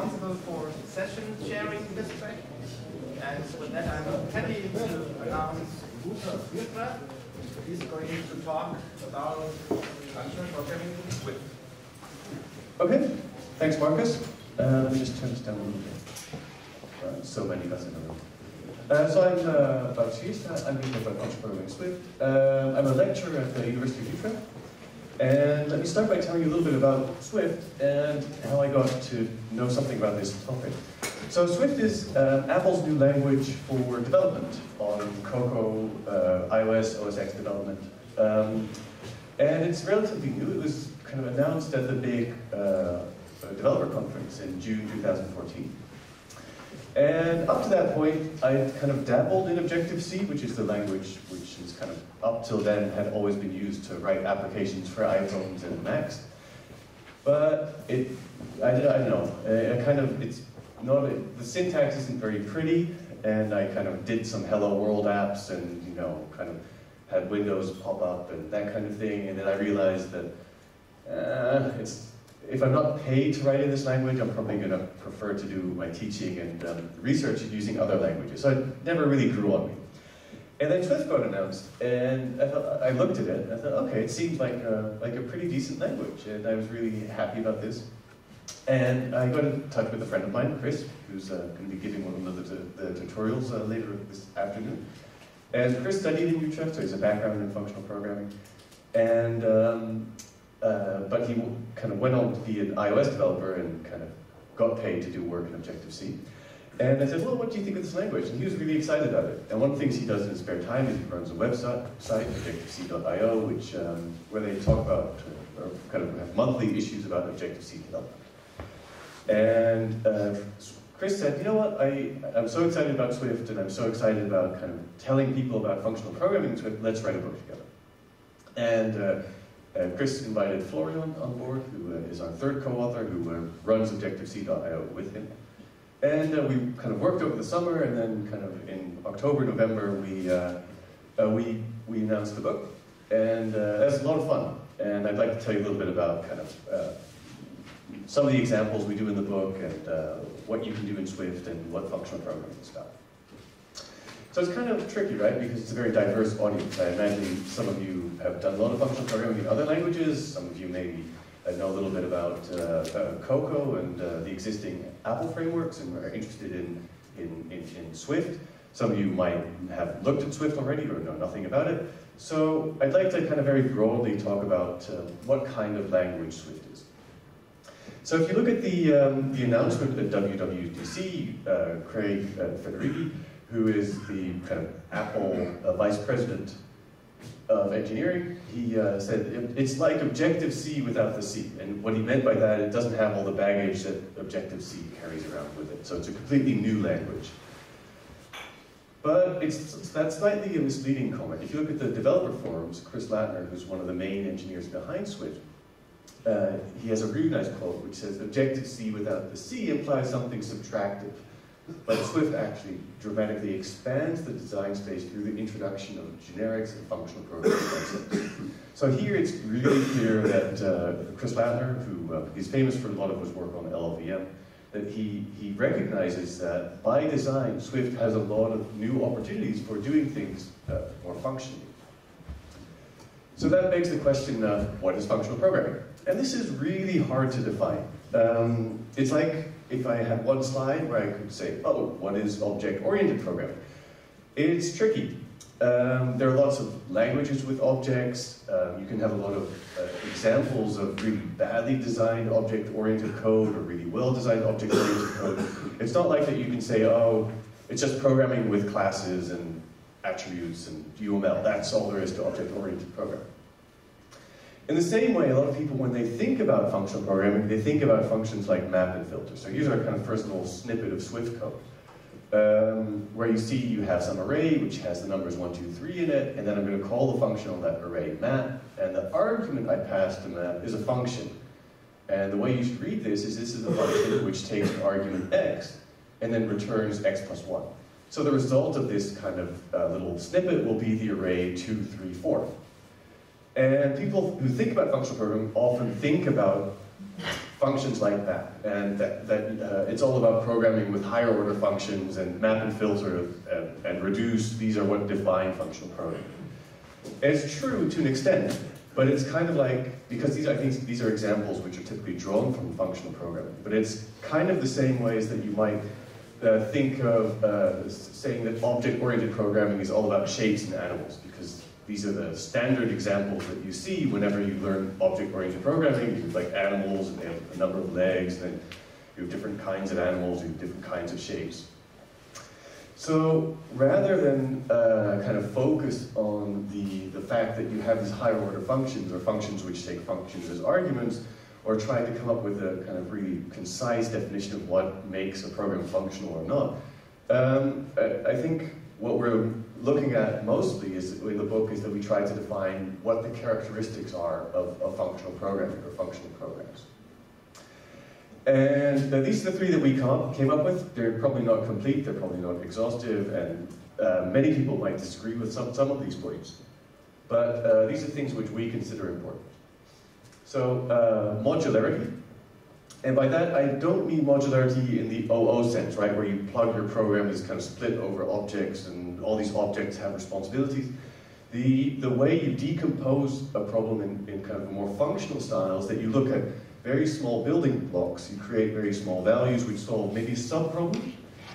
responsible for session sharing this track. And with that, I'm happy to announce Wouter Swierstra. He's going to talk about functional programming with. Okay, thanks Marcus. Uh, let me just turn this down a little bit. Uh, so many guys in the room. Uh, so I'm uh, Baptiste, I'm here about functional programming Swift. Uh, I'm a lecturer at the University of Utrecht. And let me start by telling you a little bit about Swift and how I got to know something about this topic. So Swift is uh, Apple's new language for development on Cocoa, uh, iOS, OS X development. Um, and it's relatively new. It was kind of announced at the big uh, developer conference in June 2014. And up to that point, I'd kind of dabbled in Objective-C, which is the language which is kind of up till then had always been used to write applications for iPhones and Macs. But it, I, I don't know, I kind of, it's not, the syntax isn't very pretty, and I kind of did some Hello World apps and, you know, kind of had windows pop up and that kind of thing, and then I realized that uh, it's if I'm not paid to write in this language, I'm probably going to prefer to do my teaching and um, research using other languages. So it never really grew on me. And then got announced, and I, thought, I looked at it, and I thought, okay, it seems like a, like a pretty decent language, and I was really happy about this. And I got in touch with a friend of mine, Chris, who's uh, going to be giving one of the, the tutorials uh, later this afternoon. And Chris studied in Utrecht, so he's a background in functional programming. And um, uh, but he kind of went on to be an iOS developer and kind of got paid to do work in Objective-C. And I said, well, what do you think of this language? And he was really excited about it. And one of the things he does in his spare time is he runs a website, Objective-C.io, which, um, where they talk about, or kind of have monthly issues about Objective-C development. And uh, Chris said, you know what, I, I'm so excited about Swift and I'm so excited about kind of telling people about functional programming in Swift, let's write a book together. And uh, uh, Chris invited Florian on board, who uh, is our third co-author, who uh, runs Objective-C.io with him. And uh, we kind of worked over the summer, and then kind of in October, November, we, uh, uh, we, we announced the book. And uh, it was a lot of fun. And I'd like to tell you a little bit about kind of some of the examples we do in the book, and what you can do in Swift, and what functional programming is about. So it's kind of tricky, right? Because it's a very diverse audience. I imagine some of you have done a lot of functional programming in other languages. Some of you maybe know a little bit about uh, uh, Cocoa and uh, the existing Apple frameworks and are interested in, in, in, in, Swift. Some of you might have looked at Swift already or know nothing about it. So I'd like to kind of very broadly talk about uh, what kind of language Swift is. So if you look at the, um, the announcement at WWDC, uh, Craig uh, Federighi who is the kind of Apple uh, vice president of engineering, he uh, said it's like Objective-C without the C. And what he meant by that, it doesn't have all the baggage that Objective-C carries around with it. So it's a completely new language. But it's, that's slightly a misleading comment. If you look at the developer forums, Chris Lattner, who's one of the main engineers behind Swift, uh, he has a really nice quote which says, Objective-C without the C implies something subtractive. But Swift actually dramatically expands the design space through the introduction of generics and functional programming concepts. So here it's really clear that uh, Chris Lattner, who uh, is famous for a lot of his work on LLVM, that he, he recognizes that by design, Swift has a lot of new opportunities for doing things uh, more functionally. So that begs the question of what is functional programming? And this is really hard to define. Um, it's like if I had one slide where I could say, oh, what is object-oriented programming? It's tricky. Um, there are lots of languages with objects. Um, you can have a lot of uh, examples of really badly designed object-oriented code or really well-designed object-oriented code. It's not like that you can say, oh, it's just programming with classes and attributes and UML. That's all there is to object-oriented programming. In the same way, a lot of people, when they think about functional programming, they think about functions like map and filter. So here's our kind of first little snippet of Swift code, um, where you see you have some array which has the numbers 1, 2, 3 in it, and then I'm going to call the function on that array map, and the argument I pass to map is a function. And the way you should read this is this is a function which takes an argument x, and then returns x plus 1. So the result of this kind of uh, little snippet will be the array 2, 3, 4. And people who think about functional programming often think about functions like that, and that, that uh, it's all about programming with higher order functions and map and filter and, and reduce. These are what define functional programming. it's true to an extent, but it's kind of like, because these, I think these are examples which are typically drawn from functional programming, but it's kind of the same ways that you might uh, think of uh, saying that object-oriented programming is all about shapes and animals, because these are the standard examples that you see whenever you learn object-oriented programming. You have like animals, and they have a number of legs, and you have different kinds of animals, you have different kinds of shapes. So rather than uh, kind of focus on the, the fact that you have these higher order functions, or functions which take functions as arguments, or trying to come up with a kind of really concise definition of what makes a program functional or not, um, I, I think what we're looking at mostly is in the book is that we try to define what the characteristics are of, of functional programming or functional programs. And these are the three that we came up with. They're probably not complete, they're probably not exhaustive, and uh, many people might disagree with some, some of these points. But uh, these are things which we consider important. So, uh, modularity and by that, I don't mean modularity in the OO sense, right, where you plug your program is kind of split over objects and all these objects have responsibilities. The, the way you decompose a problem in, in kind of a more functional styles, that you look at very small building blocks, you create very small values which solve maybe sub-problems,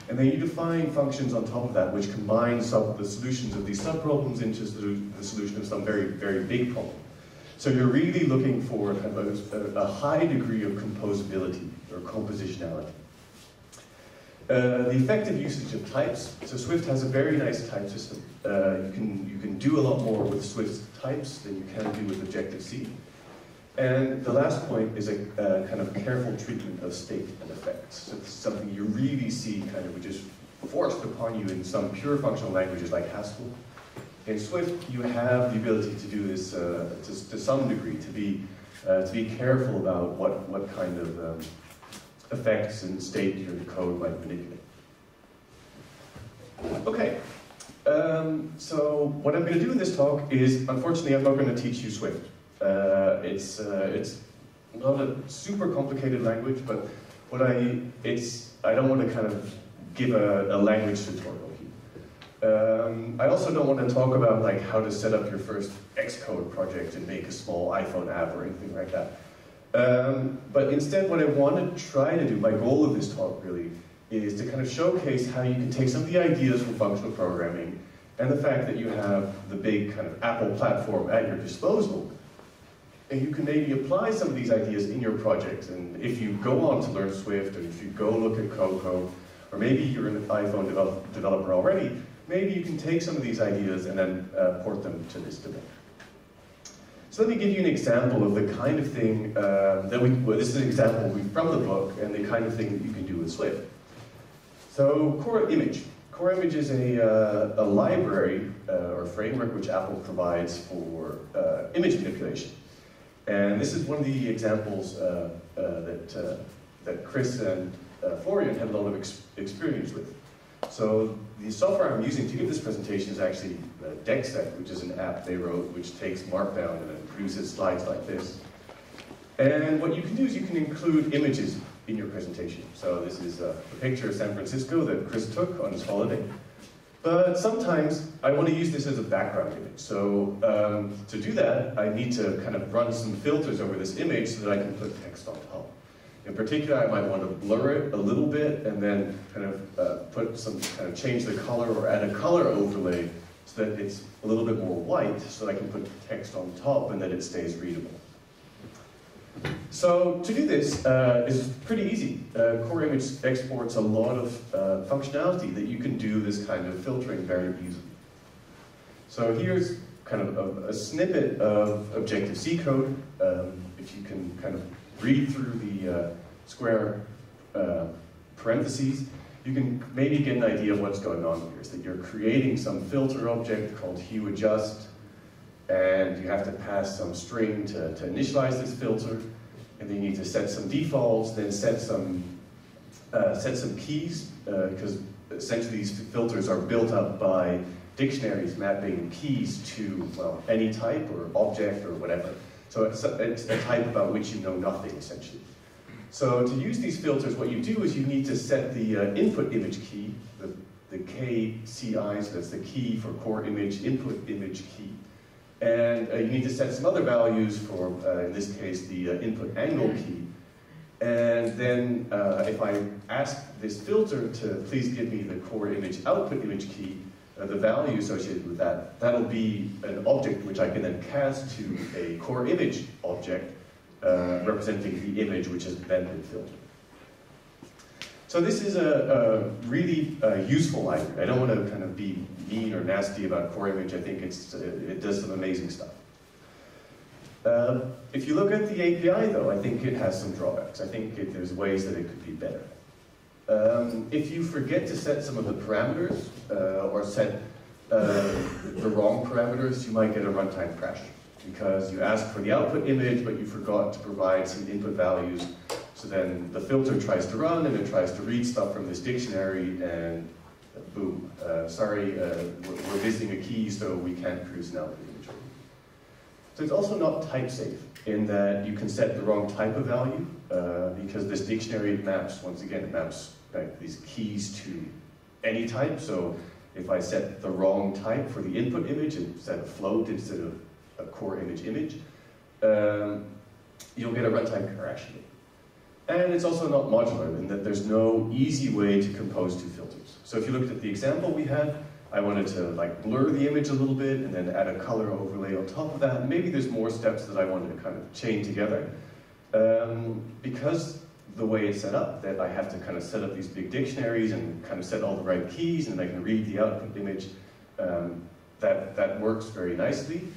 and then you define functions on top of that which combine sub, the solutions of these sub-problems into the solution of some very, very big problem. So you're really looking for a, a high degree of composability or compositionality. Uh, the effective usage of types. So Swift has a very nice type system. Uh, you, can, you can do a lot more with Swift's types than you can do with Objective-C. And the last point is a uh, kind of careful treatment of state and effects. So is something you really see kind of which just forced upon you in some pure functional languages like Haskell. In Swift, you have the ability to do this uh, to, to, some degree, to be, uh, to be careful about what, what kind of um, effects and state your code might manipulate. Okay, um, so what I'm going to do in this talk is, unfortunately, I'm not going to teach you Swift. Uh, it's, uh, it's not a super complicated language, but what I, it's, I don't want to kind of give a, a language tutorial. Um, I also don't want to talk about like how to set up your first Xcode project and make a small iPhone app or anything like that. Um, but instead what I want to try to do, my goal of this talk really, is to kind of showcase how you can take some of the ideas from functional programming and the fact that you have the big kind of Apple platform at your disposal, and you can maybe apply some of these ideas in your project. And if you go on to learn Swift, or if you go look at Cocoa, or maybe you're an iPhone develop, developer already, maybe you can take some of these ideas and then uh, port them to this domain. So let me give you an example of the kind of thing uh, that we, well, this is an example from the book and the kind of thing that you can do with Swift. So Core Image. Core Image is a, uh, a library uh, or framework which Apple provides for uh, image manipulation. And this is one of the examples uh, that, that Chris and Florian had a lot of ex experience with. So the software I'm using to give this presentation is actually uh, Deckset, which is an app they wrote which takes Markdown and then produces slides like this. And what you can do is you can include images in your presentation. So this is a picture of San Francisco that Chris took on his holiday. But sometimes I want to use this as a background image. So um, to do that, I need to kind of run some filters over this image so that I can put text on top. In particular, I might want to blur it a little bit and then kind of uh, put some, kind of change the color or add a color overlay so that it's a little bit more white so that I can put text on top and that it stays readable. So to do this uh, is pretty easy. Uh, Core Image exports a lot of uh, functionality that you can do this kind of filtering very easily. So here's kind of a, a snippet of Objective-C code. Um, if you can kind of read through the uh, square uh, parentheses, you can maybe get an idea of what's going on here. Is that you're creating some filter object called hue adjust, and you have to pass some string to, to initialize this filter, and then you need to set some defaults, then set some uh, set some keys, because uh, essentially these filters are built up by dictionaries mapping keys to, well, any type or object or whatever. So it's a, it's a type about which you know nothing, essentially. So to use these filters, what you do is you need to set the uh, input image key, the, the KCI, so that's the key for core image, input image key. And uh, you need to set some other values for, uh, in this case, the uh, input angle key. And then uh, if I ask this filter to please give me the core image output image key, uh, the value associated with that, that'll be an object which I can then cast to a core image object uh, representing the image which has then been filtered. So this is a, a really uh, useful library. I don't want to kind of be mean or nasty about core image. I think it's, uh, it does some amazing stuff. Uh, if you look at the API though, I think it has some drawbacks. I think it, there's ways that it could be better. Um, if you forget to set some of the parameters uh, or set uh, the wrong parameters, you might get a runtime crash because you asked for the output image, but you forgot to provide some input values. So then the filter tries to run and it tries to read stuff from this dictionary and boom, uh, sorry, uh, we're, missing a key so we can't produce an output image. So it's also not type safe in that you can set the wrong type of value uh, because this dictionary maps, once again, maps these keys to any type. So if I set the wrong type for the input image and set a float instead of a core image image, um, you'll get a runtime crash. And it's also not modular in that there's no easy way to compose two filters. So if you looked at the example we had, I wanted to like blur the image a little bit and then add a color overlay on top of that. Maybe there's more steps that I wanted to kind of chain together. Um, because the way it's set up, that I have to kind of set up these big dictionaries and kind of set all the right keys and I can read the output image, um, that, that works very nicely.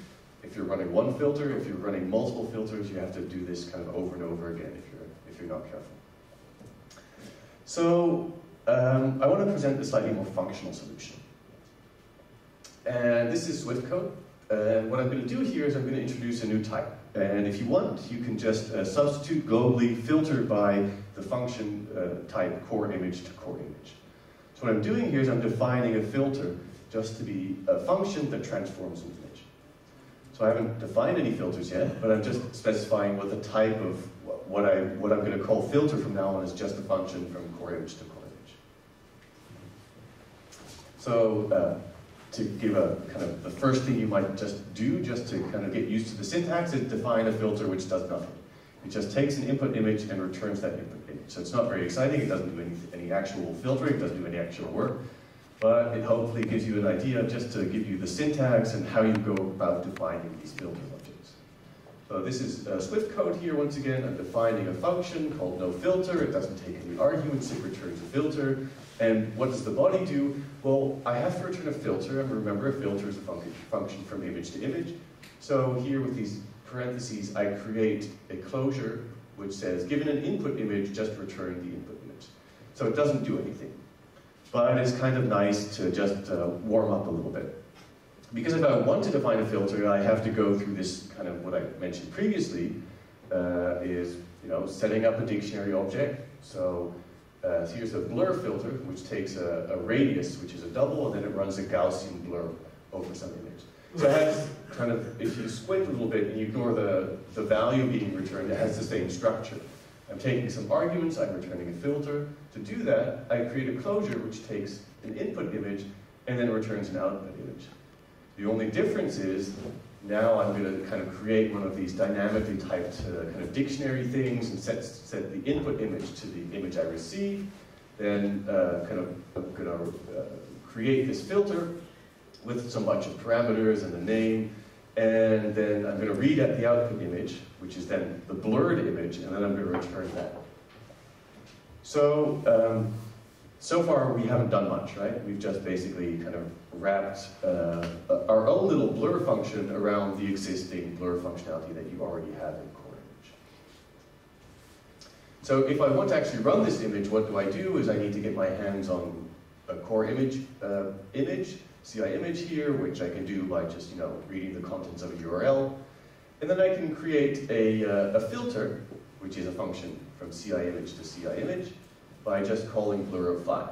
If you're running one filter, if you're running multiple filters, you have to do this kind of over and over again if you're, if you're not careful. So um, I want to present a slightly more functional solution. And this is Swift code. And what I'm going to do here is I'm going to introduce a new type. And if you want, you can just uh, substitute globally filter by the function uh, type core image to core image. So what I'm doing here is I'm defining a filter just to be a function that transforms an image. So I haven't defined any filters yet, but I'm just specifying what the type of what, I, what I'm going to call filter from now on is just a function from core image to core image. So uh, to give a kind of the first thing you might just do just to kind of get used to the syntax is define a filter which does nothing. It just takes an input image and returns that input image. So it's not very exciting, it doesn't do any, any actual filtering, it doesn't do any actual work but it hopefully gives you an idea just to give you the syntax and how you go about defining these filter objects. So this is uh, Swift code here once again. I'm defining a function called no filter. It doesn't take any arguments, it returns a filter. And what does the body do? Well, I have to return a filter, and remember a filter is a function, from image to image. So here with these parentheses, I create a closure which says, given an input image, just return the input image. So it doesn't do anything but it's kind of nice to just uh, warm up a little bit. Because if I want to define a filter, I have to go through this kind of what I mentioned previously, uh, is you know setting up a dictionary object. So uh, here's a blur filter, which takes a, a, radius, which is a double, and then it runs a Gaussian blur over some image. So it has kind of, if you squint a little bit and you ignore the, the value being returned, it has the same structure. I'm taking some arguments, I'm returning a filter. To do that, I create a closure which takes an input image and then returns an output image. The only difference is now I'm going to kind of create one of these dynamically typed uh, kind of dictionary things and set, set the input image to the image I receive. Then uh, kind of I'm going to uh, create this filter with some bunch of parameters and a name and then I'm going to read at the output image, which is then the blurred image, and then I'm going to return that. So, um, so far we haven't done much, right? We've just basically kind of wrapped uh, our own little blur function around the existing blur functionality that you already have in Core Image. So if I want to actually run this image, what do I do is I need to get my hands on a Core Image uh, image, CI image here, which I can do by just, you know, reading the contents of a URL. And then I can create a, uh, a filter, which is a function from CI image to CI image, by just calling blur of 5.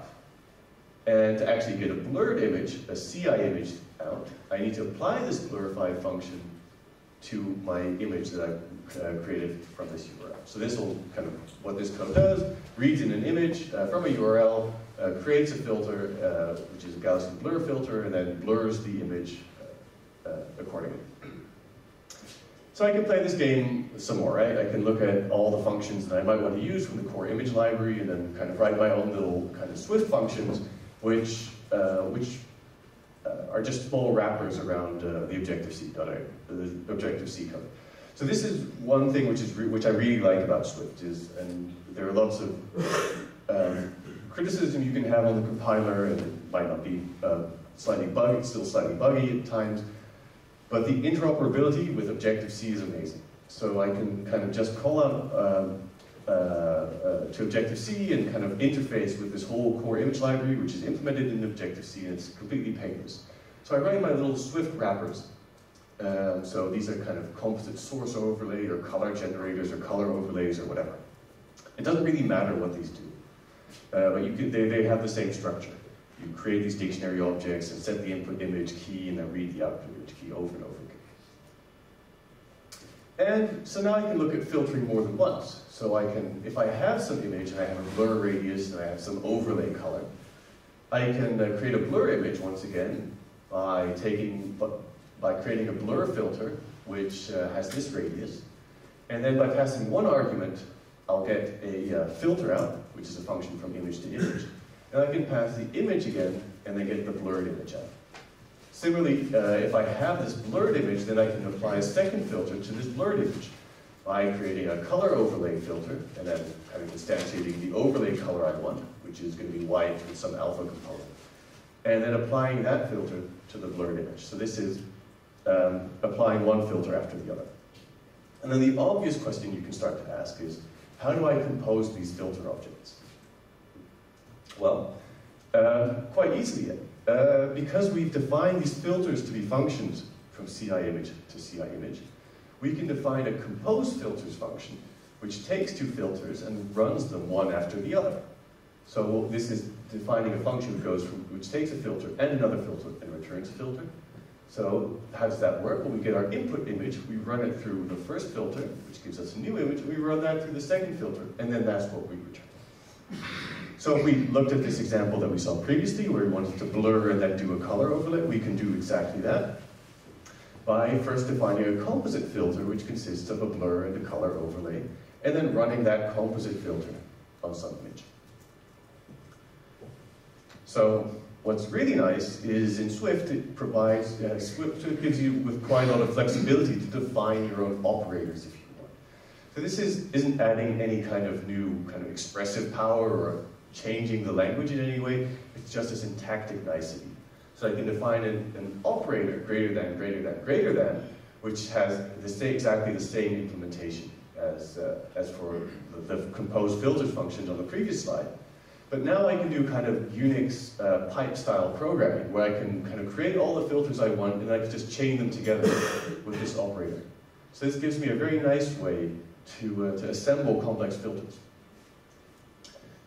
And to actually get a blurred image, a CI image out, I need to apply this blurify function to my image that I've uh, created from this URL. So this will kind of, what this code does, reads in an image uh, from a URL, uh, creates a filter, uh, which is a Gaussian blur filter, and then blurs the image uh, uh, accordingly. So I can play this game some more, right? I can look at all the functions that I might want to use from the core image library and then kind of write my own little kind of Swift functions, which, uh, which uh, are just small wrappers around uh, the Objective-C, the Objective-C code. So this is one thing which, is which I really like about Swift, is, and there are lots of um, criticism you can have on the compiler, and it might not be uh, slightly buggy, it's still slightly buggy at times, but the interoperability with Objective-C is amazing. So I can kind of just call out um, uh, uh, to Objective-C and kind of interface with this whole core image library, which is implemented in Objective-C, and it's completely painless. So I write my little Swift wrappers. Um, so these are kind of composite source overlay or color generators or color overlays or whatever. It doesn't really matter what these do. Uh, but you could, they, they have the same structure. You create these dictionary objects and set the input image key and then read the output image key over and over. And so now I can look at filtering more than once. So I can, if I have some image and I have a blur radius and I have some overlay color, I can uh, create a blur image once again by taking, by creating a blur filter, which uh, has this radius. And then by passing one argument, I'll get a uh, filter out, which is a function from image to image. And I can pass the image again, and then get the blurred image out. Similarly, uh, if I have this blurred image, then I can apply a second filter to this blurred image by creating a color overlay filter, and then of instantiating the overlay color I want, which is going to be white with some alpha component. And then applying that filter to the blurred image. So this is um, applying one filter after the other. And then the obvious question you can start to ask is, how do I compose these filter objects? Well, uh, quite easily. Uh, because we've defined these filters to be functions from CI image to CI image, we can define a compose filters function, which takes two filters and runs them one after the other. So this is defining a function which goes from, which takes a filter and another filter and returns a filter. So how does that work? When we get our input image, we run it through the first filter, which gives us a new image, and we run that through the second filter, and then that's what we return. So if we looked at this example that we saw previously, where we wanted to blur and then do a color overlay, we can do exactly that by first defining a composite filter, which consists of a blur and a color overlay, and then running that composite filter on some image. So what's really nice is in Swift, it provides, uh, Swift gives you with quite a lot of flexibility to define your own operators if you want. So this is, isn't adding any kind of new kind of expressive power or changing the language in any way, it's just a syntactic nicety. So I can define an, an operator greater than, greater than, greater than, which has the same, exactly the same implementation as, uh, as for the, the compose filters functions on the previous slide. But now I can do kind of Unix uh, pipe-style programming, where I can kind of create all the filters I want, and I can just chain them together with this operator. So this gives me a very nice way to, uh, to assemble complex filters.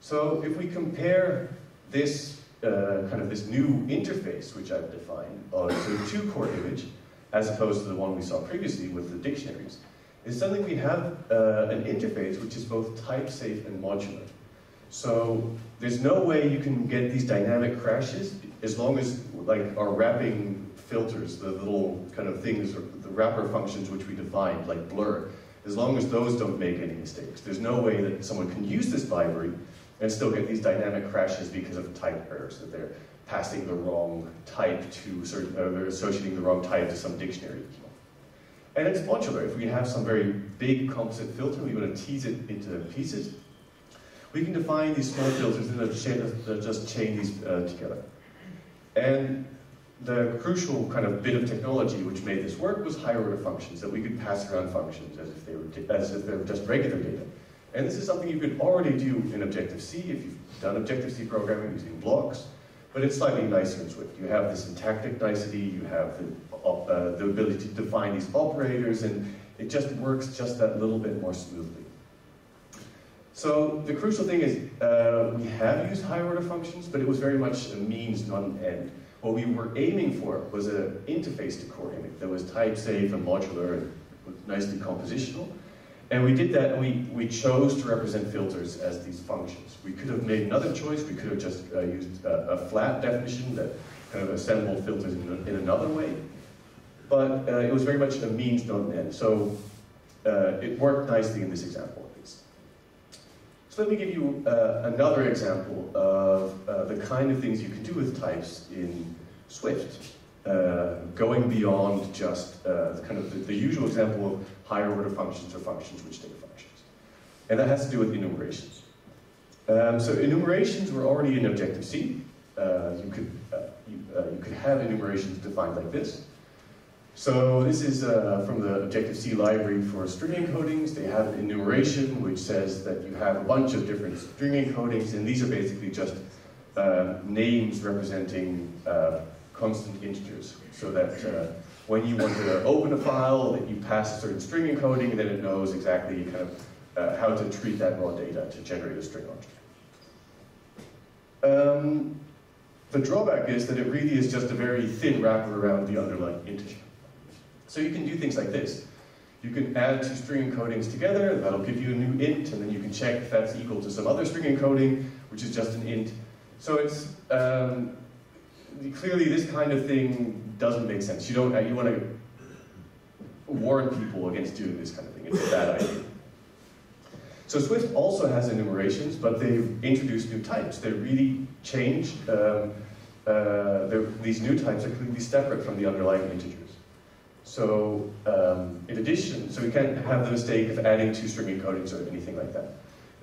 So if we compare this uh, kind of this new interface which I've defined uh, a two-core image, as opposed to the one we saw previously with the dictionaries, is suddenly we have uh, an interface which is both type-safe and modular. So there's no way you can get these dynamic crashes as long as like our wrapping filters, the little kind of things, the wrapper functions which we defined, like blur, as long as those don't make any mistakes. There's no way that someone can use this library and still get these dynamic crashes because of type errors, that they're passing the wrong type to, certain, uh, they're associating the wrong type to some dictionary. And it's modular. If we have some very big composite filter, we want to tease it into pieces, we can define these small filters that just chain these uh, together. And the crucial kind of bit of technology which made this work was higher order functions, that we could pass around functions as if they were, as if they were just regular data. And this is something you could already do in Objective-C if you've done Objective-C programming using blocks, but it's slightly nicer in Swift. You have the syntactic nicety, you have the, uh, the ability to define these operators, and it just works just that little bit more smoothly. So the crucial thing is uh, we have used higher order functions, but it was very much a means, not an end. What we were aiming for was an interface to core image that was type safe and modular and nicely compositional. And we did that, and we, we chose to represent filters as these functions. We could have made another choice, we could have just uh, used a, a, flat definition that kind of assembled filters in, in another way. But uh, it was very much a means, not an end. So uh, it worked nicely in this example, at least. So let me give you uh, another example of uh, the kind of things you can do with types in Swift. Uh, going beyond just uh, kind of the, the, usual example of higher order functions or functions which take functions. And that has to do with enumerations. Um, so enumerations were already in Objective-C. Uh, you, could, uh, you, uh, you, could have enumerations defined like this. So this is uh, from the Objective-C library for string encodings. They have an enumeration which says that you have a bunch of different string encodings, and these are basically just names representing constant integers, so that uh, when you want to open a file, that you pass a certain string encoding, and then it knows exactly kind of uh, how to treat that raw data to generate a string object. Um, the drawback is that it really is just a very thin wrapper around the underlying integer. So you can do things like this. You can add two string encodings together, that'll give you a new int, and then you can check if that's equal to some other string encoding, which is just an int. So it's um, clearly this kind of thing doesn't make sense. You don't, you want to warn people against doing this kind of thing. It's a bad idea. So Swift also has enumerations, but they've introduced new types. They really changed, um, uh, these new types are completely separate from the underlying integers. So um, in addition, so we can't have the mistake of adding two string encodings or anything like that.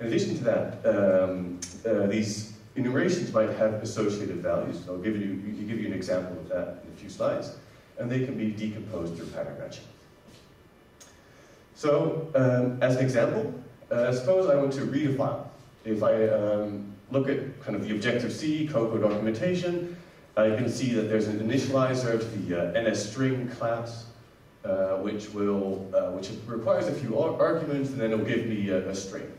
In addition to that, um, uh, these Enumerations might have associated values. I'll give you, give you an example of that in a few slides. And they can be decomposed through pattern matching. So, um, as an example, uh, suppose I want to read a file. If I um, look at kind of the Objective-C Cocoa documentation, I can see that there's an initializer to the uh, NSString class, uh, which will, uh, which requires a few arguments, and then it'll give me a, a string.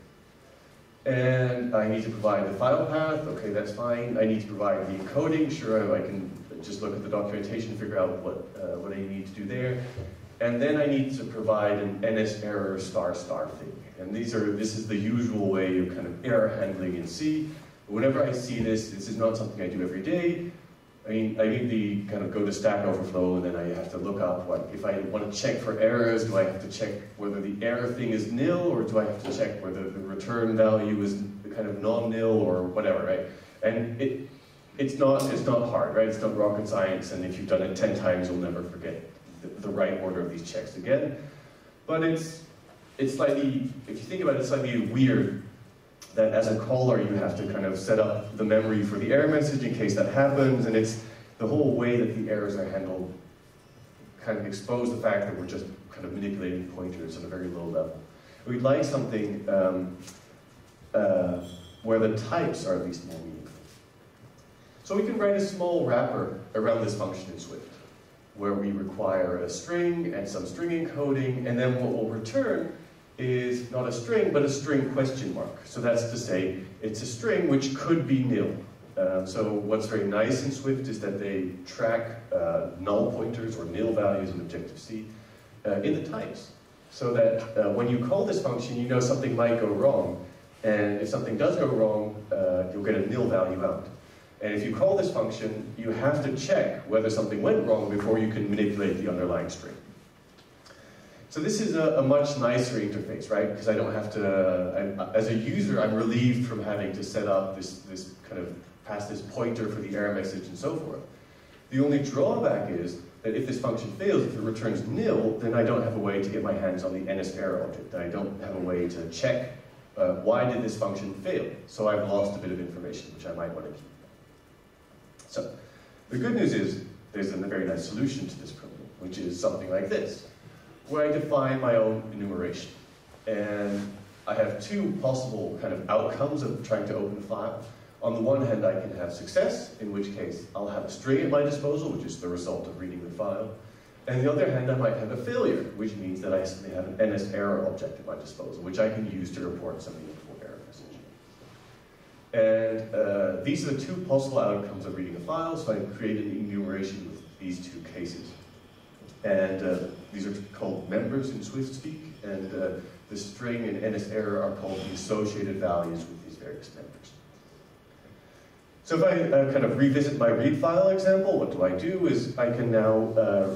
And I need to provide the file path, okay, that's fine. I need to provide the encoding, sure, I can just look at the documentation, figure out what, uh, what I need to do there. And then I need to provide an NS error star star thing. And these are, this is the usual way of kind of error handling in C. Whenever I see this, this is not something I do every day. I mean, I need the kind of go to Stack Overflow and then I have to look up what, if I want to check for errors, do I have to check whether the error thing is nil or do I have to check whether the return value is kind of non-nil or whatever, right? And it, it's not, it's not hard, right? It's not rocket science and if you've done it 10 times, you'll never forget the, the right order of these checks again. But it's, it's slightly, if you think about it, it's slightly weird that as a caller you have to kind of set up the memory for the error message in case that happens, and it's the whole way that the errors are handled kind of expose the fact that we're just kind of manipulating pointers at a very low level. We'd like something um, uh, where the types are at least more meaningful. So we can write a small wrapper around this function in Swift, where we require a string and some string encoding, and then what we'll return is not a string, but a string question mark. So that's to say, it's a string which could be nil. Uh, so what's very nice in Swift is that they track uh, null pointers or nil values in Objective-C uh, in the types. So that uh, when you call this function, you know something might go wrong. And if something does go wrong, uh, you'll get a nil value out. And if you call this function, you have to check whether something went wrong before you can manipulate the underlying string. So this is a, a, much nicer interface, right? Because I don't have to, uh, as a user, I'm relieved from having to set up this, this kind of, pass this pointer for the error message and so forth. The only drawback is that if this function fails, if it returns nil, then I don't have a way to get my hands on the NS error object. I don't have a way to check uh, why did this function fail. So I've lost a bit of information, which I might want to keep. So the good news is there's a very nice solution to this problem, which is something like this where I define my own enumeration. And I have two possible kind of outcomes of trying to open a file. On the one hand, I can have success, in which case I'll have a string at my disposal, which is the result of reading the file. And the other hand, I might have a failure, which means that I simply have an NS error object at my disposal, which I can use to report some meaningful error message. And uh, these are the two possible outcomes of reading a file, so I created an enumeration with these two cases. And uh, these are called members in Swift speak, and uh, the string and NSError are called the associated values with these various members. So if I uh, kind of revisit my read file example, what do I do is I can now uh,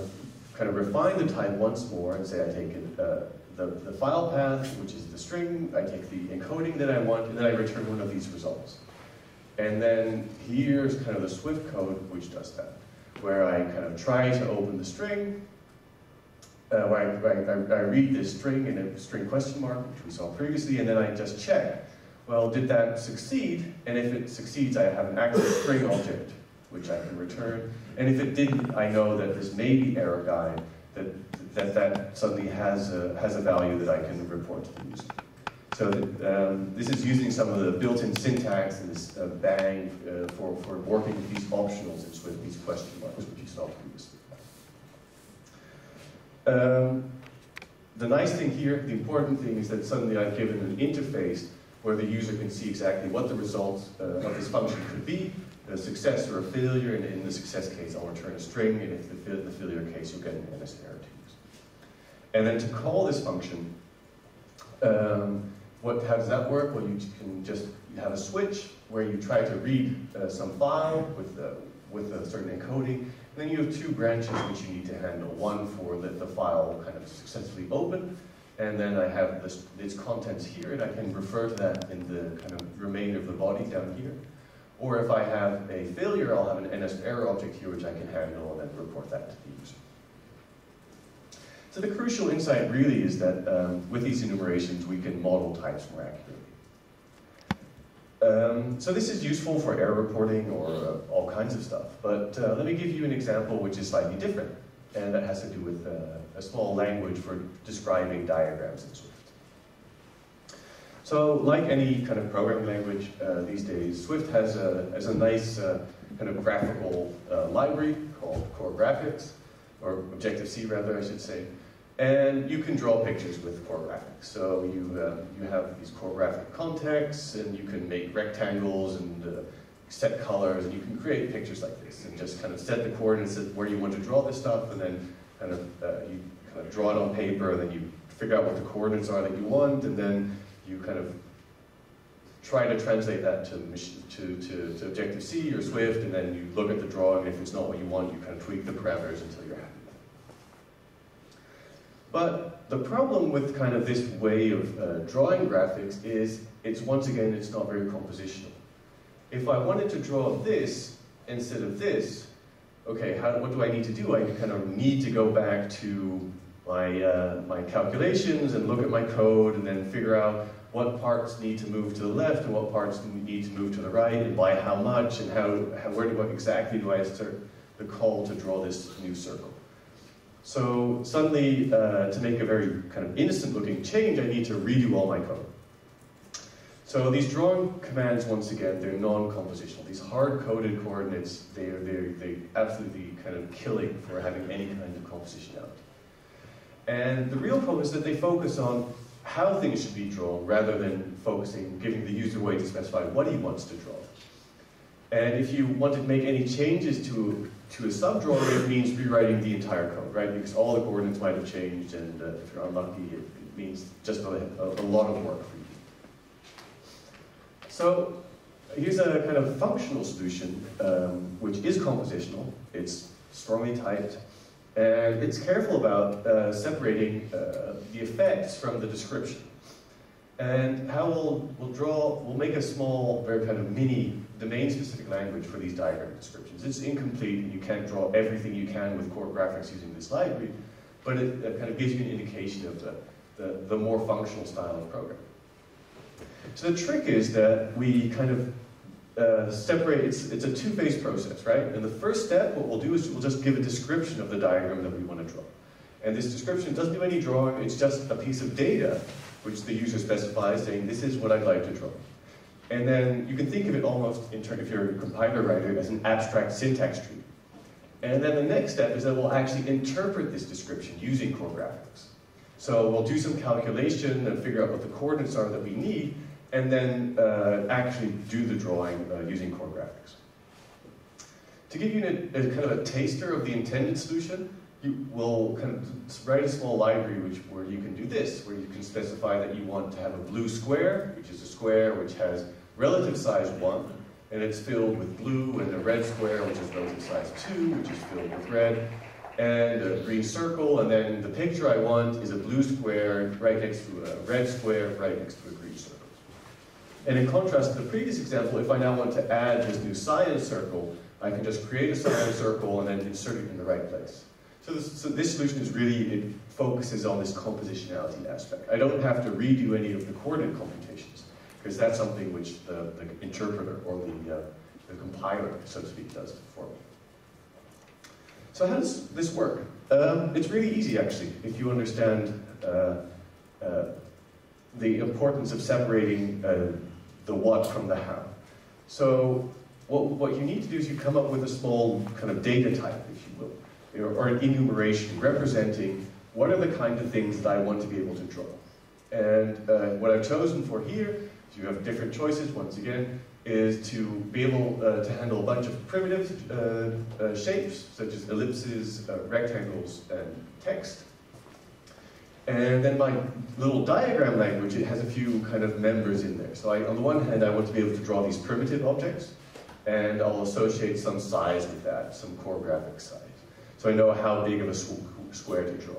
kind of refine the type once more and say I take uh, the, the file path, which is the string, I take the encoding that I want, and then I return one of these results. And then here's kind of the Swift code which does that, where I kind of try to open the string, uh, I, I, I, read this string in a string question mark, which we saw previously, and then I just check well, did that succeed? And if it succeeds, I have an active string object, which I can return. And if it didn't, I know that this maybe error guide, that that, that suddenly has a, has a value that I can report to the user. So that, um, this is using some of the built-in syntax and this uh, bang uh, for, for working with these optionals and Swift, these question marks, which you saw previously. Um, the nice thing here, the important thing is that suddenly I've given an interface where the user can see exactly what the result uh, of this function could be, a success or a failure, and in the success case, I'll return a string, and if the, the failure case, you'll get an NS error to. And then to call this function, um, what, how does that work? Well, you can just you have a switch where you try to read uh, some file with, uh, with a certain encoding, then you have two branches which you need to handle. One for let the file kind of successfully open, and then I have this, its contents here, and I can refer to that in the kind of remainder of the body down here. Or if I have a failure, I'll have an NSError object here which I can handle and then report that to the user. So the crucial insight really is that um, with these enumerations, we can model types more accurately. Um, so this is useful for error reporting or uh, all kinds of stuff, but uh, let me give you an example which is slightly different, and that has to do with uh, a small language for describing diagrams in Swift. So like any kind of programming language uh, these days, Swift has a, has a nice uh, kind of graphical uh, library called Core Graphics, or Objective-C rather, I should say. And you can draw pictures with core graphics. So you, uh, you have these core graphic contexts, and you can make rectangles and uh, set colors, and you can create pictures like this, and just kind of set the coordinates of where you want to draw this stuff, and then kind of, uh, you kind of draw it on paper, and then you figure out what the coordinates are that you want, and then you kind of try to translate that to, to, to, to Objective-C or Swift, and then you look at the drawing, and if it's not what you want, you kind of tweak the parameters until you're happy But the problem with kind of this way of uh, drawing graphics is, it's once again, it's not very compositional. If I wanted to draw this instead of this, okay, how, what do I need to do? I kind of need to go back to my, uh, my calculations and look at my code and then figure out what parts need to move to the left and what parts need to move to the right and by how much and how, how where do, what exactly do I insert the call to draw this new circle. So suddenly, uh, to make a very kind of innocent looking change, I need to redo all my code. So these drawing commands, once again, they're non-compositional. These hard-coded coordinates, they're, they're, they're absolutely kind of killing for having any kind of compositionality. And the real problem is that they focus on how things should be drawn rather than focusing, giving the user a way to specify what he wants to draw. And if you want to make any changes to, to a subdrawing, it means rewriting the entire code, right? Because all the coordinates might have changed, and uh, if you're unlucky, it, it means just a, a, a lot of work for you. So here's a kind of functional solution, um, which is compositional. It's strongly typed, and it's careful about uh, separating uh, the effects from the description. And how we'll, we'll draw, we'll make a small, very kind of mini domain-specific language for these diagram descriptions. It's incomplete, and you can't draw everything you can with core graphics using this library, but it, it kind of gives you an indication of the, the, the more functional style of programming. So the trick is that we kind of uh, separate, it's, it's a two-phase process, right? And the first step, what we'll do is we'll just give a description of the diagram that we want to draw. And this description doesn't do any drawing, it's just a piece of data which the user specifies saying, this is what I'd like to draw. And then you can think of it almost, in turn, if you're a compiler writer, as an abstract syntax tree. And then the next step is that we'll actually interpret this description using core graphics. So we'll do some calculation and figure out what the coordinates are that we need, and then uh, actually do the drawing uh, using core graphics. To give you a, a, kind of a taster of the intended solution, you will write a small library which, where you can do this, where you can specify that you want to have a blue square, which is a square which has relative size 1, and it's filled with blue, and a red square, which is relative size 2, which is filled with red, and a green circle, and then the picture I want is a blue square right next to a red square right next to a green circle. And in contrast to the previous example, if I now want to add this new cyan circle, I can just create a cyan circle and then insert it in the right place. So this, so this solution is really, it focuses on this compositionality aspect. I don't have to redo any of the coordinate computations, because that's something which the, the interpreter or the, uh, the compiler, so to speak, does for me. So how does this work? Um, it's really easy, actually, if you understand uh, uh, the importance of separating uh, the what from the how. So what, what you need to do is you come up with a small kind of data type, if you will, or, or an enumeration representing what are the kind of things that I want to be able to draw. And uh, what I've chosen for here, you have different choices, once again, is to be able uh, to handle a bunch of primitive uh, uh shapes, such as ellipses, uh, rectangles, and text. And then my little diagram language, it has a few kind of members in there. So I, on the one hand, I want to be able to draw these primitive objects, and I'll associate some size with that, some core graphic size. So I know how big of a square to draw.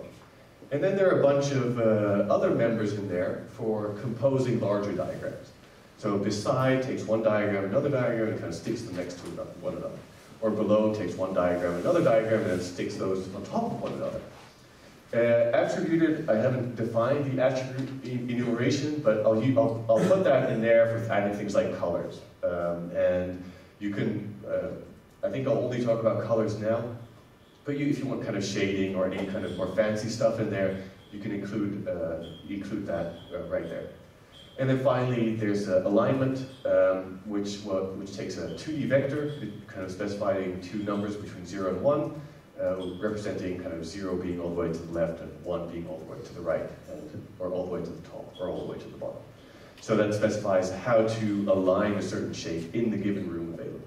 And then there are a bunch of uh, other members in there for composing larger diagrams. So beside takes one diagram, another diagram, and kind of sticks them next to one another. Or below takes one diagram, another diagram, and then sticks those on top of one another. Uh, attributed, I haven't defined the attribute enumeration, but I'll, I'll, I'll, put that in there for adding things like colors. Um, and you can, uh, I think I'll only talk about colors now, but you, if you want kind of shading or any kind of more fancy stuff in there, you can include, uh, include that uh, right there. And then finally, there's alignment, um, which, well, which takes a 2D vector, kind of specifying two numbers between 0 and 1, uh, representing kind of 0 being all the way to the left and 1 being all the way to the right, and, or all the way to the top, or all the way to the bottom. So that specifies how to align a certain shape in the given room available.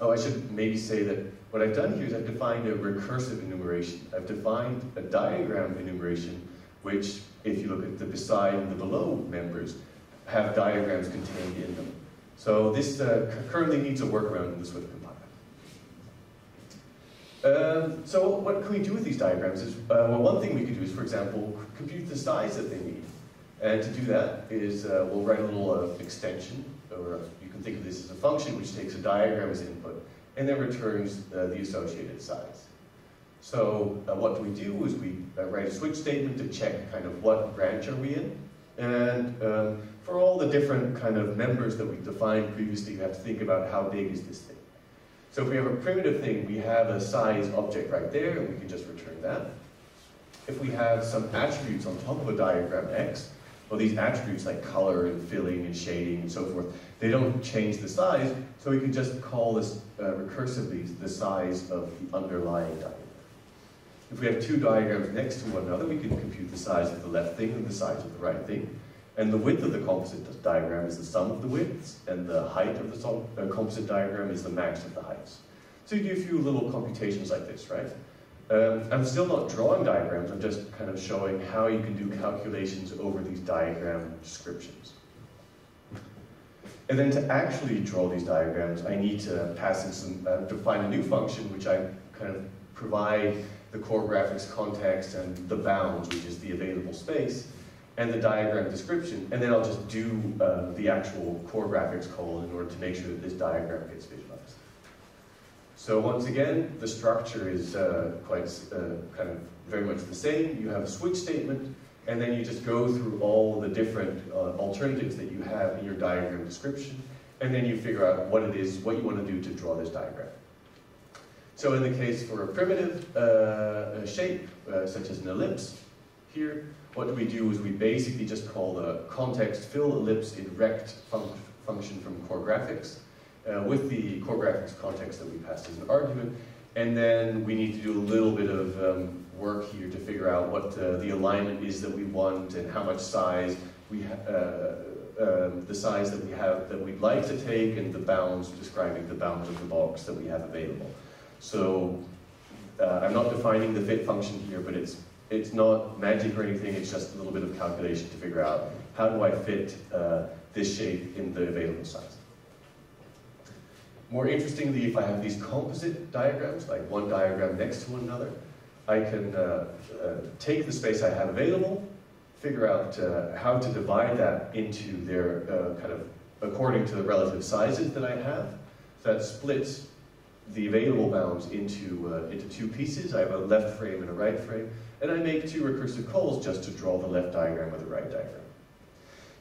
Oh, I should maybe say that what I've done here is I've defined a recursive enumeration. I've defined a diagram enumeration, which, if you look at the beside and the below members, have diagrams contained in them. So this uh, currently needs a workaround in the Swift um, so what can we do with these diagrams? Is, uh, well, one thing we could do is, for example, compute the size that they need. And to do that is uh, we'll write a little uh, extension, or you can think of this as a function which takes a diagram as input and then returns uh, the associated size. So uh, what we do is we uh, write a switch statement to check kind of what branch are we in. And um, for all the different kind of members that we defined previously, you have to think about how big is this thing. So if we have a primitive thing, we have a size object right there, and we can just return that. If we have some attributes on top of a diagram X, well, these attributes like color and filling and shading and so forth, they don't change the size, so we can just call this uh, recursively the size of the underlying diagram. If we have two diagrams next to one another, we can compute the size of the left thing and the size of the right thing. And the width of the composite diagram is the sum of the widths, and the height of the uh, composite diagram is the max of the heights. So you do a few little computations like this, right? Um, I'm still not drawing diagrams, I'm just kind of showing how you can do calculations over these diagram descriptions. And then to actually draw these diagrams, I need to pass in some, uh, define a new function which I kind of provide the core graphics context and the bounds, which is the available space, and the diagram description, and then I'll just do uh, the actual core graphics call in order to make sure that this diagram gets visualized. So once again, the structure is uh, quite uh, kind of very much the same. You have a switch statement, and then you just go through all the different uh, alternatives that you have in your diagram description, and then you figure out what it is, what you want to do to draw this diagram. So in the case for a primitive uh, shape, uh, such as an ellipse, here, what we do is we basically just call the context fill ellipse in rect fun function from core graphics uh, with the core graphics context that we passed as an argument. And then we need to do a little bit of um, work here to figure out what uh, the alignment is that we want and how much size we uh, um, the size that we have that we'd like to take and the bounds describing the bounds of the box that we have available. So uh, I'm not defining the fit function here, but it's, it's not magic or anything, it's just a little bit of calculation to figure out how do I fit uh, this shape in the available size. More interestingly, if I have these composite diagrams, like one diagram next to another, I can uh, uh, take the space I have available, figure out uh, how to divide that into their uh, kind of according to the relative sizes that I have. So that splits the available bounds into, uh, into two pieces. I have a left frame and a right frame, and I make two recursive calls just to draw the left diagram or the right diagram.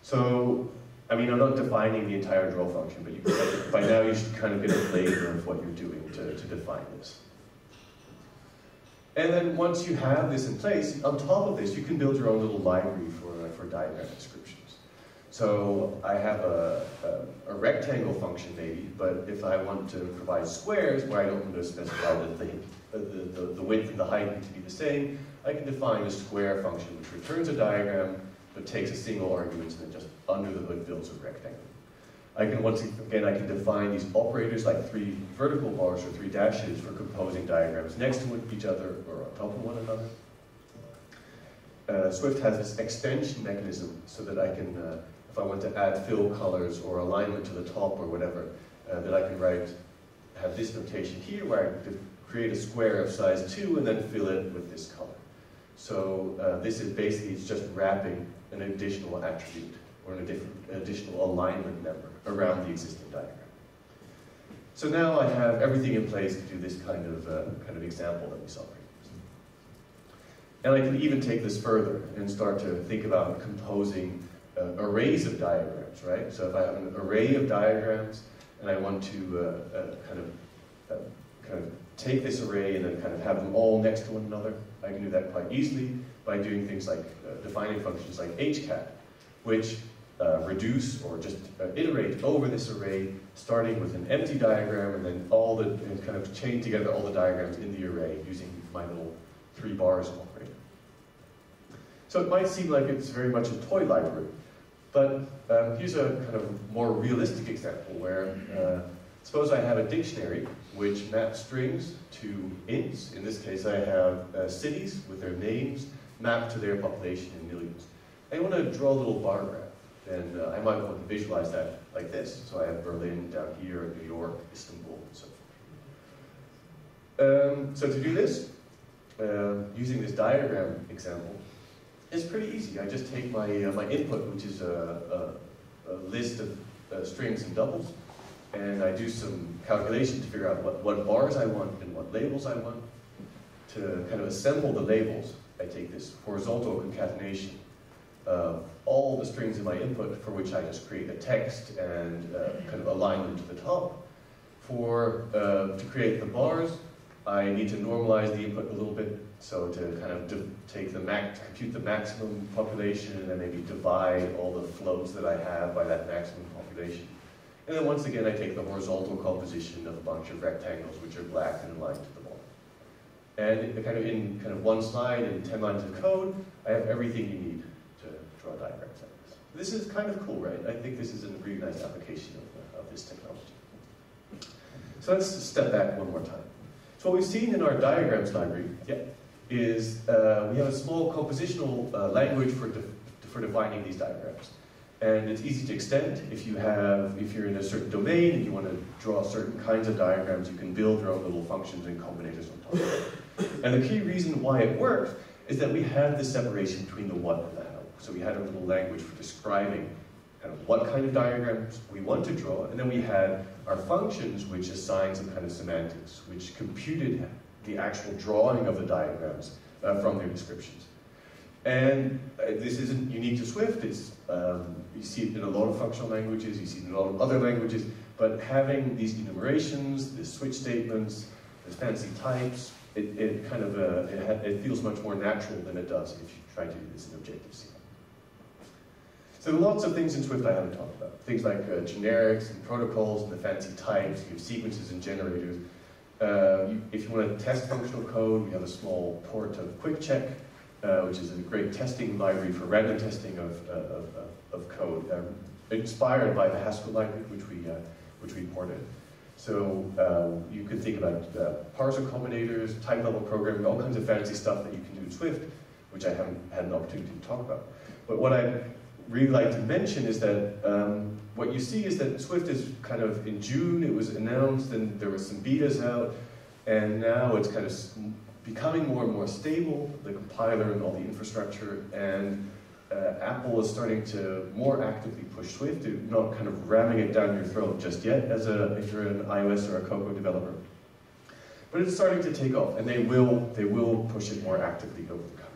So, I mean, I'm not defining the entire draw function, but you, by now you should kind of get a flavor of what you're doing to, to define this. And then once you have this in place, on top of this, you can build your own little library for, for diagram descriptions. So I have a, a, a, rectangle function maybe, but if I want to provide squares where I don't want to specify the, the, the, the width and the height need to be the same, I can define a square function which returns a diagram but takes a single argument and then just under the hood builds a rectangle. I can once again, I can define these operators like three vertical bars or three dashes for composing diagrams next to each other or on top of one another. Uh, Swift has this extension mechanism so that I can, uh, if I want to add fill colors or alignment to the top or whatever, uh, that I can write, have this notation here where I create a square of size 2 and then fill it with this color. So uh, this is basically, it's just wrapping an additional attribute or an additional alignment member around the existing diagram. So now I have everything in place to do this kind of, uh, kind of example that we saw previously. And I can even take this further and start to think about composing uh, arrays of diagrams, right? So if I have an array of diagrams and I want to uh, uh kind, of, uh, kind of take this array and then kind of have them all next to one another, I can do that quite easily by doing things like uh, defining functions like hcat, which uh, reduce or just uh, iterate over this array, starting with an empty diagram and then all the, and kind of chain together all the diagrams in the array using my little three bars operator. So it might seem like it's very much a toy library, but um, here's a kind of more realistic example where uh, suppose I have a dictionary which maps strings to ints. In this case, I have uh, cities with their names mapped to their population in millions. I want to draw a little bar graph. And uh, I might want to visualize that like this. So I have Berlin down here, New York, Istanbul, and so forth. Um, so to do this, uh, using this diagram example, is pretty easy. I just take my, uh, my input, which is a, a, a list of uh, strings and doubles, and I do some calculation to figure out what, what bars I want and what labels I want. To kind of assemble the labels, I take this horizontal concatenation uh, all the strings in my input for which I just create a text and uh, kind of align them to the top. For, uh, to create the bars, I need to normalize the input a little bit, so to kind of take the max, compute the maximum population and then maybe divide all the floats that I have by that maximum population. And then once again, I take the horizontal composition of a bunch of rectangles which are black and aligned to the ball. And kind of in kind of one slide and 10 lines of code, I have everything you need draw diagrams like this. This is kind of cool, right? I think this is a really nice application of, of this technology. So let's step back one more time. So what we've seen in our diagrams library yeah, is uh, we have a small compositional uh, language for, de for defining these diagrams. And it's easy to extend. If you have, if you're in a certain domain and you want to draw certain kinds of diagrams, you can build your own little functions and combinators on top of it. And the key reason why it works is that we have this separation between the what and the so we had a little language for describing kind of what kind of diagrams we want to draw, and then we had our functions which assigned some kind of semantics, which computed the actual drawing of the diagrams uh, from their descriptions. And uh, this isn't unique to Swift, it's, um, you see it in a lot of functional languages, you see it in a lot of other languages, but having these enumerations, the switch statements, the fancy types, it, it kind of, uh, it, it, feels much more natural than it does if you try to do this in Objective-C. So lots of things in Swift I haven't talked about. Things like uh, generics and protocols and the fancy types, you have sequences and generators. Uh, you, if you want to test functional code, we have a small port of QuickCheck, uh, which is a great testing library for random testing of, uh, of, of, code, um, inspired by the Haskell library, which we, uh, which we ported. So um, you could think about uh, parser combinators, type level programming, all kinds of fancy stuff that you can do in Swift, which I haven't had an opportunity to talk about. But what I'd really like to mention is that um, what you see is that Swift is kind of in June, it was announced and there were some betas out, and now it's kind of becoming more and more stable, the compiler and all the infrastructure, and uh, Apple is starting to more actively push Swift, not kind of ramming it down your throat just yet as a, if you're an iOS or a Cocoa developer. But it's starting to take off, and they will, they will push it more actively over the coming.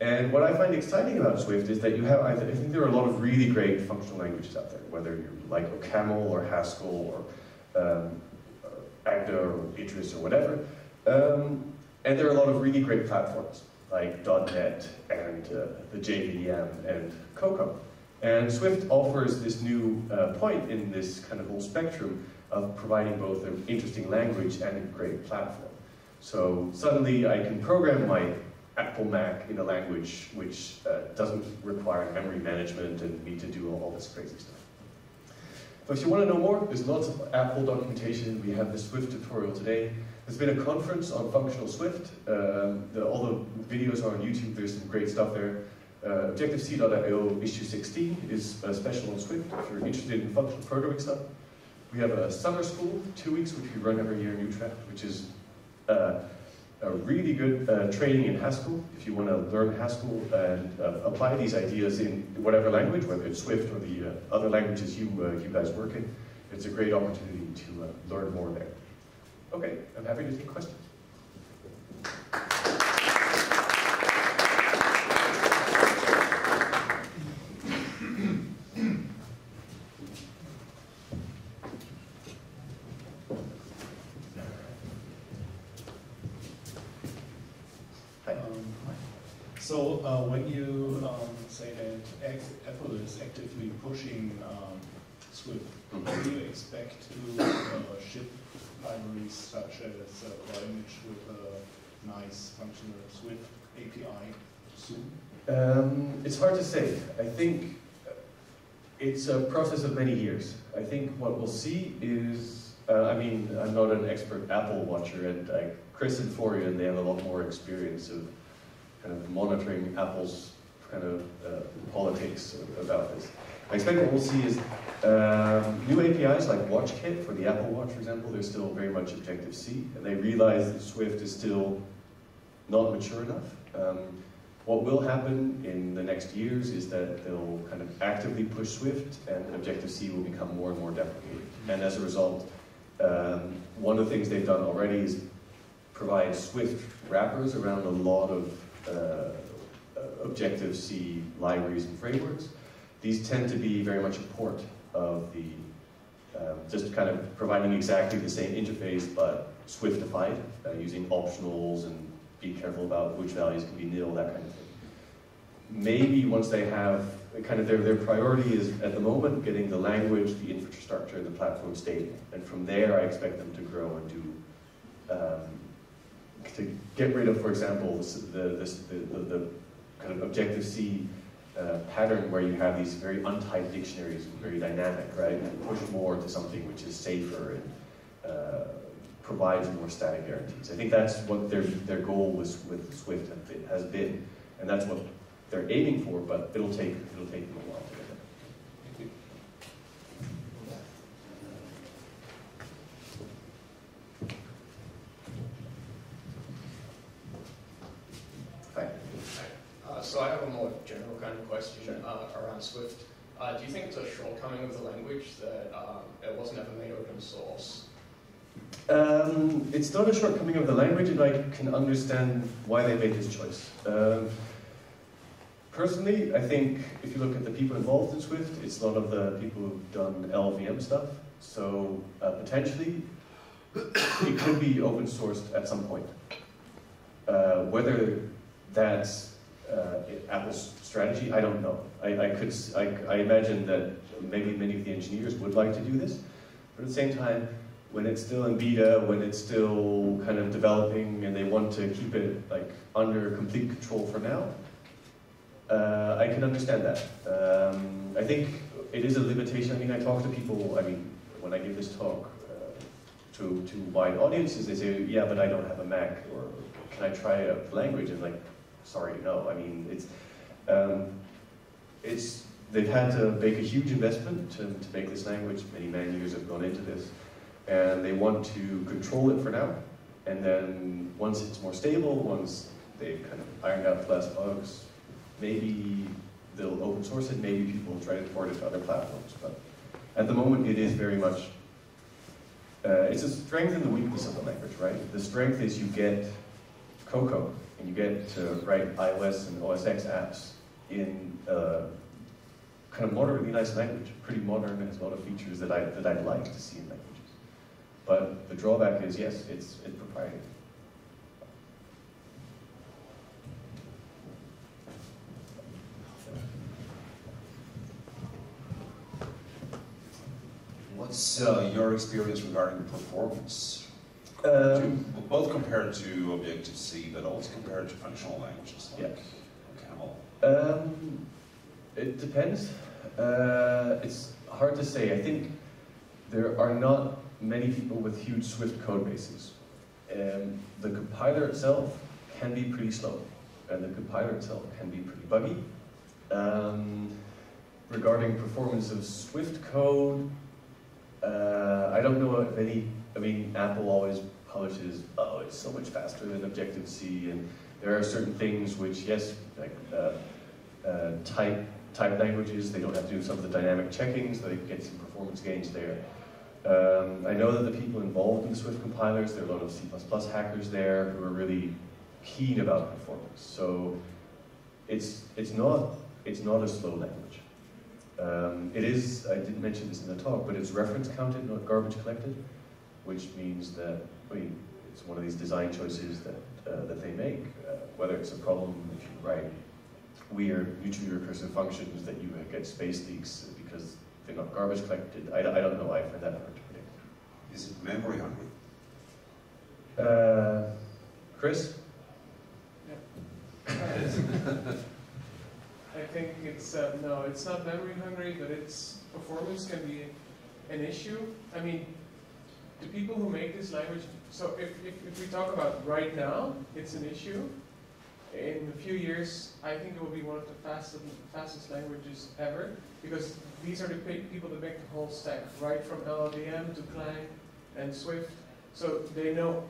And what I find exciting about Swift is that you have, I think there are a lot of really great functional languages out there, whether you like OCaml or Haskell or um, Agda or Idris or whatever. Um, and there are a lot of really great platforms like .NET and uh, the JVM and Cocoa. And Swift offers this new uh, point in this kind of whole spectrum of providing both an interesting language and a great platform. So suddenly I can program my Apple Mac in a language which uh, doesn't require memory management and me to do all this crazy stuff. So if you want to know more, there's lots of Apple documentation. We have the Swift tutorial today. There's been a conference on functional Swift. Um, the, all the videos are on YouTube. There's some great stuff there. Uh, Objective-C.io issue 16 is a special on Swift if you're interested in functional programming stuff. We have a summer school, two weeks, which we run every year in Utrecht, which is uh, a really good uh, training in Haskell if you want to learn Haskell and uh, apply these ideas in whatever language, whether it's Swift or the uh, other languages you, uh, you guys work in. It's a great opportunity to uh, learn more there. Okay, I'm happy to take questions. Um, so uh, when you um, say that Apple is actively pushing um, Swift, mm-hmm. do you expect to uh, ship libraries such as uh, image with a nice functional Swift API soon? Um, it's hard to say. I think it's a process of many years. I think what we'll see is, uh, I mean, I'm not an expert Apple watcher, and uh, Chris and Florian, they have a lot more experience of kind of monitoring Apple's kind of uh, politics about this. I expect what we'll see is um, new APIs like WatchKit for the Apple Watch, for example, they're still very much Objective-C, and they realize that Swift is still not mature enough. Um, what will happen in the next years is that they'll kind of actively push Swift, and Objective-C will become more and more deprecated. And as a result, um, one of the things they've done already is provide Swift wrappers around a lot of uh, Objective-C libraries and frameworks. These tend to be very much a port of the, um, just kind of providing exactly the same interface, but Swiftified, uh, using optionals and be careful about which values can be nil, that kind of thing. Maybe once they have, kind of their, their priority is at the moment getting the language, the infrastructure, the platform stable. And from there, I expect them to grow and do, um, to get rid of, for example, the, the, the, the kind of Objective-C uh, pattern where you have these very untyped dictionaries, very dynamic, right? And push more to something which is safer and uh, provides more static guarantees. I think that's what their, their goal was with Swift has been, and that's what they're aiming for, but it'll take, it'll take them a while to get there. Uh, so I have a more general kind of question sure. uh, around Swift. Uh, do you think it's a shortcoming of the language that um, it wasn't ever made open source? Um, it's not a shortcoming of the language, and I can understand why they made this choice. Um, personally, I think if you look at the people involved in Swift, it's a lot of the people who've done LLVM stuff. So uh, potentially, it could be open sourced at some point. Uh, whether that's uh, Apple's strategy, I don't know. I, I could, I, I imagine that maybe many of the engineers would like to do this, but at the same time, when it's still in beta, when it's still kind of developing, and they want to keep it like under complete control for now, uh, I can understand that. Um, I think it is a limitation. I mean, I talk to people. I mean, when I give this talk, uh, to, to wide audiences, they say, yeah, but I don't have a Mac, or can I try a language? And like, sorry, no. I mean, it's, um, it's, they've had to make a huge investment to, to make this language. Many man years have gone into this. And they want to control it for now. And then once it's more stable, once they've kind of ironed out the last bugs, maybe they'll open source it, maybe people will try to port it to other platforms. But at the moment, it is very much, uh, it's a strength and the weakness of the language, right? The strength is you get Cocoa, and you get to write iOS and OS X apps in uh, kind of moderately nice language, pretty modern, and has a lot of features that, I, that I'd like to see in languages. But the drawback is, yes, it's, it's proprietary. What's uh, your experience regarding performance? Um, To- both compared to Objective-C, but also compared to functional languages like Yeah. Camel. Um, it depends. Uh, it's hard to say. I think there are not many people with huge Swift code bases. Um, the compiler itself can be pretty slow, and the compiler itself can be pretty buggy. Um, regarding performance of Swift code, uh, I don't know of any. I mean, Apple always publishes, oh, it's so much faster than Objective C, and there are certain things which, yes, like uh, uh, type type languages, they don't have to do some of the dynamic checking, so they get some performance gains there. Um, I know that the people involved in the Swift compilers, there are a lot of C++ hackers there who are really keen about performance. So it's it's not it's not a slow language. Um, it is. I didn't mention this in the talk, but it's reference counted, not garbage collected, which means that I mean it's one of these design choices that uh, that they make. Uh, whether it's a problem if you write weird mutually recursive functions that you get space leaks because they're not garbage collected. I, I don't know. I find that hard to predict. Is it memory hungry? Uh, Chris? Yeah. I think it's, uh, no, it's not memory hungry, but it's, performance can be an issue. I mean, the people who make this language, so if, if, if we talk about right now, it's an issue. In a few years, I think it will be one of the fastest, fastest languages ever, because these are the people that make the whole stack, right from LLVM to Clang and Swift. So they know,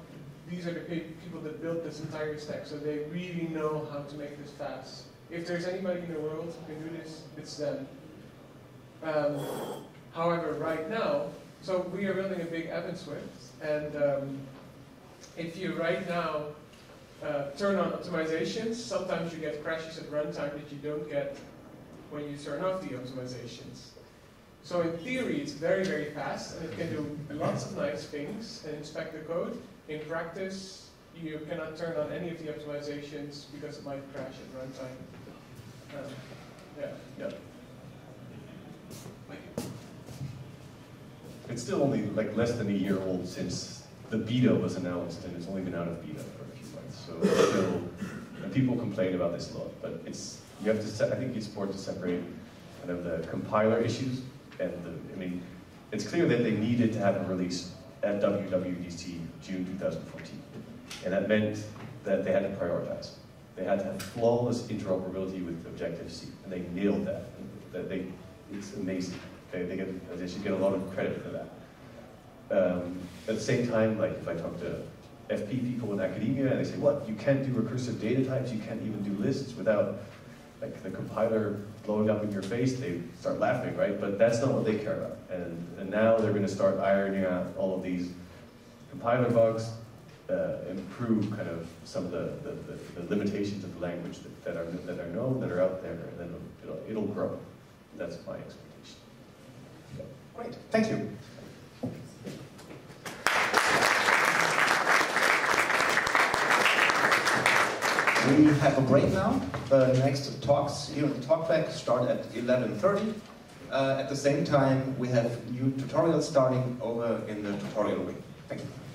these are the people that built this entire stack, so they really know how to make this fast. If there's anybody in the world who can do this, it's them. Um, however, right now, so we are building a big app in Swift, and um, if you right now uh, turn on optimizations, sometimes you get crashes at runtime that you don't get when you turn off the optimizations. So in theory, it's very, very fast, and it can do lots of nice things and inspect the code. In practice, you cannot turn on any of the optimizations because it might crash at runtime. Um, yeah, yeah. It's still only like less than a year old since the beta was announced, and it's only been out of beta for a few months. So and people complain about this a lot, but it's you have to. I think it's important to separate kind of the compiler issues and the. I mean, it's clear that they needed to have a release at WWDC June 2014, and that meant that they had to prioritize. They had to have flawless interoperability with Objective C, and they nailed that. That they, it's amazing. Okay, they get they should get a lot of credit for that. Um, at the same time, like if I talk to FP people in academia and they say, what, you can't do recursive data types, you can't even do lists without like the compiler blowing up in your face, they start laughing, right? But that's not what they care about. And, and now they're gonna start ironing out all of these compiler bugs, uh, improve kind of some of the, the, the, the limitations of the language that, that, are, that are known, that are out there, and then it'll, it'll grow. That's my expectation. Great, thank you. We have a break now. The next talks here in the talkback start at 11.30. Uh, at the same time, we have new tutorials starting over in the tutorial wing. Thank you.